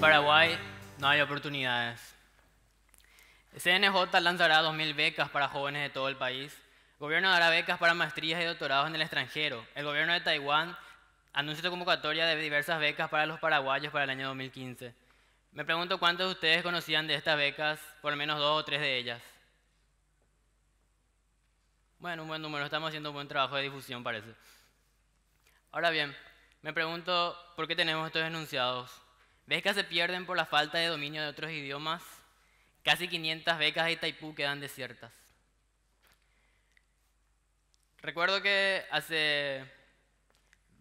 Paraguay no hay oportunidades. CNJ lanzará 2.000 becas para jóvenes de todo el país. El gobierno dará becas para maestrías y doctorados en el extranjero. El gobierno de Taiwán anuncia su convocatoria de diversas becas para los paraguayos para el año 2015. Me pregunto cuántos de ustedes conocían de estas becas, por lo menos dos o tres de ellas. Bueno, un buen número, estamos haciendo un buen trabajo de difusión, parece. Ahora bien, me pregunto por qué tenemos estos enunciados. Becas se pierden por la falta de dominio de otros idiomas. Casi 500 becas de Itaipú quedan desiertas. Recuerdo que hace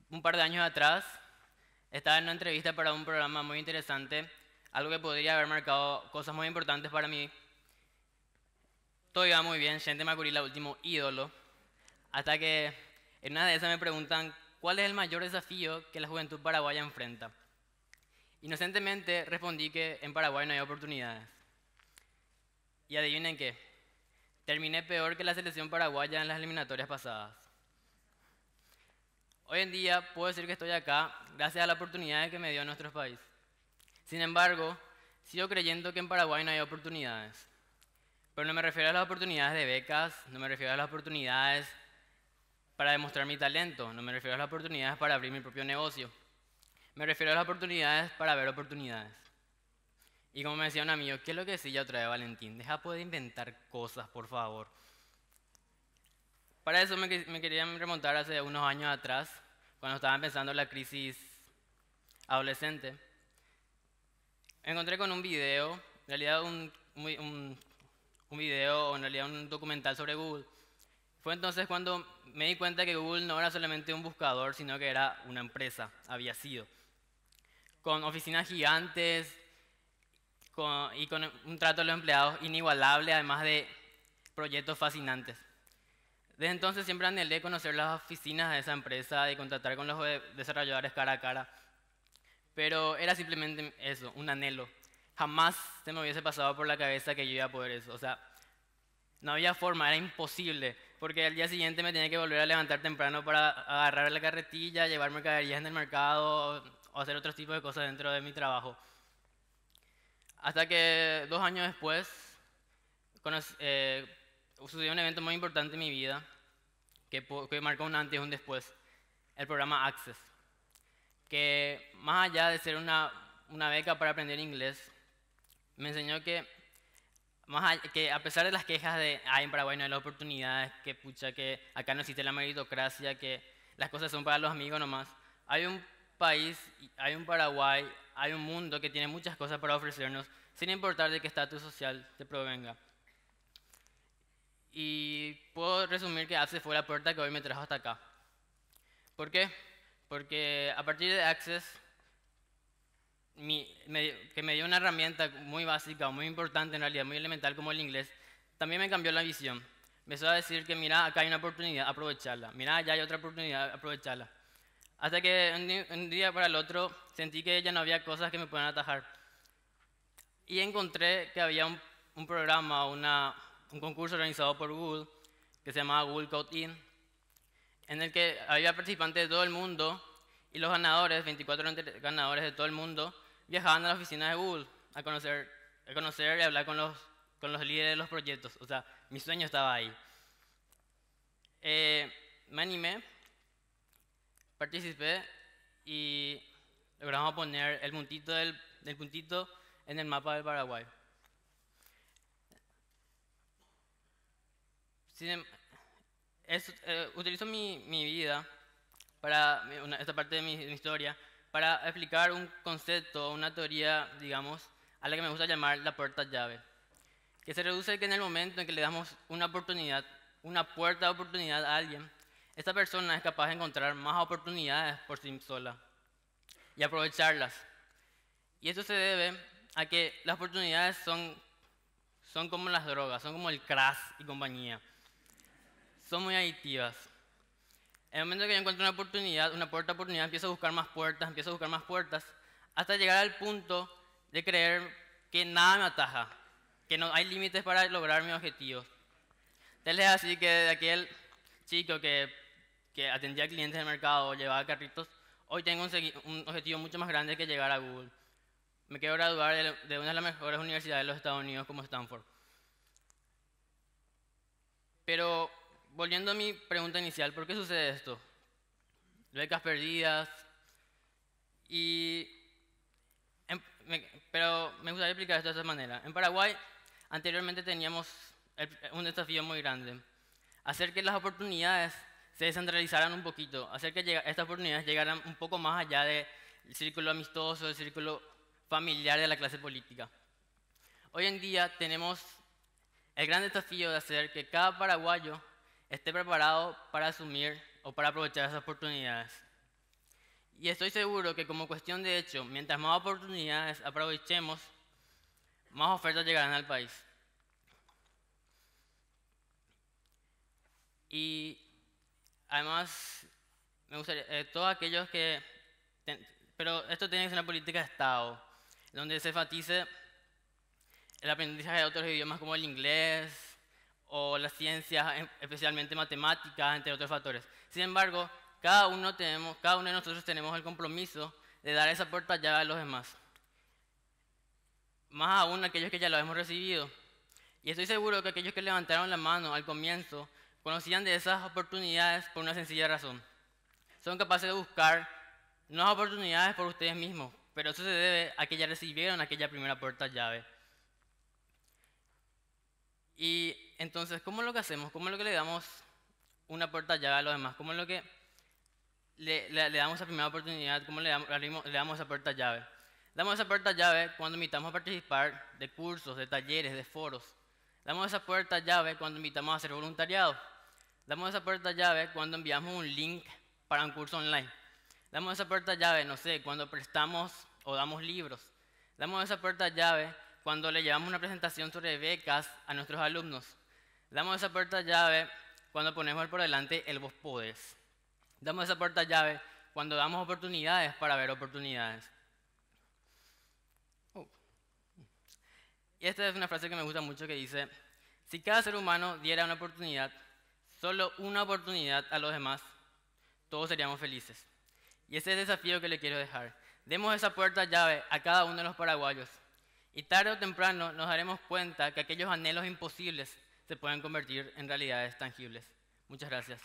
un par de años atrás estaba en una entrevista para un programa muy interesante, algo que podría haber marcado cosas muy importantes para mí. Todo iba muy bien, Gente Macurila, último ídolo, hasta que en una de esas me preguntan cuál es el mayor desafío que la juventud paraguaya enfrenta. Inocentemente respondí que en Paraguay no hay oportunidades. Y adivinen qué, terminé peor que la selección paraguaya en las eliminatorias pasadas. Hoy en día puedo decir que estoy acá gracias a la oportunidad que me dio nuestro país. Sin embargo, sigo creyendo que en Paraguay no hay oportunidades. Pero no me refiero a las oportunidades de becas, no me refiero a las oportunidades para demostrar mi talento, no me refiero a las oportunidades para abrir mi propio negocio. Me refiero a las oportunidades para ver oportunidades. Y como me decía un amigo, ¿qué es lo que decía otra vez Valentín? Deja poder inventar cosas, por favor. Para eso me, me quería remontar hace unos años atrás, cuando estaba empezando la crisis adolescente. encontré con un video, en realidad un video, o en realidad un documental sobre Google. Fue entonces cuando me di cuenta que Google no era solamente un buscador, sino que era una empresa, había sido. Con oficinas gigantes, y con un trato de los empleados inigualable, además de proyectos fascinantes. Desde entonces siempre anhelé conocer las oficinas de esa empresa y contratar con los desarrolladores cara a cara. Pero era simplemente eso, un anhelo. Jamás se me hubiese pasado por la cabeza que yo iba a poder eso. O sea, no había forma, era imposible. Porque al día siguiente me tenía que volver a levantar temprano para agarrar la carretilla, llevar mercaderías en el mercado o hacer otros tipos de cosas dentro de mi trabajo. Hasta que dos años después eh, sucedió un evento muy importante en mi vida que, que marcó un antes y un después, el programa Access, que más allá de ser una, una beca para aprender inglés, me enseñó que, más que a pesar de las quejas de, ay, en Paraguay no hay las oportunidades, que pucha, que acá no existe la meritocracia, que las cosas son para los amigos nomás, hay un país, hay un Paraguay, hay un mundo que tiene muchas cosas para ofrecernos, sin importar de qué estatus social te provenga. Y puedo resumir que Access fue la puerta que hoy me trajo hasta acá. ¿Por qué? Porque a partir de Access, que me dio una herramienta muy básica, muy importante en realidad, muy elemental como el inglés, también me cambió la visión. Me empezó a decir que mira, acá hay una oportunidad, aprovecharla. Mira, allá hay otra oportunidad, aprovecharla. Hasta que un día para el otro sentí que ya no había cosas que me puedan atajar. Y encontré que había un, programa, un concurso organizado por Google que se llamaba Google Code In, en el que había participantes de todo el mundo y los ganadores, 24 ganadores de todo el mundo, viajaban a la oficina de Google a conocer, a conocer y hablar con los, con los líderes de los proyectos. O sea, mi sueño estaba ahí. Eh, me animé participé y logramos poner el puntito del, puntito en el mapa del Paraguay. Em, eh, utilizo mi, vida para esta parte de mi, historia para explicar un concepto, una teoría, digamos, a la que me gusta llamar la puerta llave, que se reduce que en el momento en que le damos una oportunidad, una puerta de oportunidad a alguien, esta persona es capaz de encontrar más oportunidades por sí sola y aprovecharlas. Y esto se debe a que las oportunidades son, son como las drogas, son como el crash y compañía. Son muy adictivas. En el momento que yo encuentro una oportunidad, una puerta oportunidad, empiezo a buscar más puertas, empiezo a buscar más puertas, hasta llegar al punto de creer que nada me ataja, que no hay límites para lograr mis objetivos. Tal es así que de aquel chico que que atendía clientes del mercado, llevaba carritos, hoy tengo un, objetivo mucho más grande que llegar a Google. me quiero graduar de, de una de las mejores universidades de los Estados Unidos como Stanford. Pero volviendo a mi pregunta inicial, ¿por qué sucede esto? Becas perdidas. Y, pero me gustaría explicar esto de esta manera. En Paraguay, anteriormente teníamos un desafío muy grande. Hacer que las oportunidades se descentralizaran un poquito, hacer que estas oportunidades llegaran un poco más allá del círculo amistoso, del círculo familiar de la clase política. Hoy en día tenemos el gran desafío de hacer que cada paraguayo esté preparado para asumir o para aprovechar esas oportunidades. Y estoy seguro que como cuestión de hecho, mientras más oportunidades aprovechemos, más ofertas llegarán al país. Y además, me gustaría, eh, todos aquellos que, pero esto tiene que ser una política de Estado, donde se enfatice el aprendizaje de otros idiomas como el inglés o las ciencias, em, especialmente matemáticas, entre otros factores. Sin embargo, cada uno, tenemos, cada uno de nosotros tenemos el compromiso de dar esa puerta llave a los demás. Más aún aquellos que ya lo hemos recibido. Y estoy seguro que aquellos que levantaron la mano al comienzo conocían de esas oportunidades por una sencilla razón. Son capaces de buscar nuevas oportunidades por ustedes mismos, pero eso se debe a que ya recibieron aquella primera puerta llave. Y entonces, ¿cómo es lo que hacemos? ¿Cómo es lo que le damos una puerta llave a los demás? ¿Cómo es lo que le, damos esa primera oportunidad? ¿Cómo le damos, le damos esa puerta llave? Damos esa puerta llave cuando invitamos a participar de cursos, de talleres, de foros. Damos esa puerta llave cuando invitamos a hacer voluntariado. Damos esa puerta llave cuando enviamos un link para un curso online. Damos esa puerta llave, no sé, cuando prestamos o damos libros. Damos esa puerta llave cuando le llevamos una presentación sobre becas a nuestros alumnos. Damos esa puerta llave cuando ponemos por delante el vos podés. Damos esa puerta llave cuando damos oportunidades para ver oportunidades. Oh. Y esta es una frase que me gusta mucho que dice, si cada ser humano diera una oportunidad, solo una oportunidad a los demás, todos seríamos felices. Y ese es el desafío que le quiero dejar. Demos esa puerta llave a cada uno de los paraguayos. Y tarde o temprano nos daremos cuenta que aquellos anhelos imposibles se pueden convertir en realidades tangibles. Muchas gracias.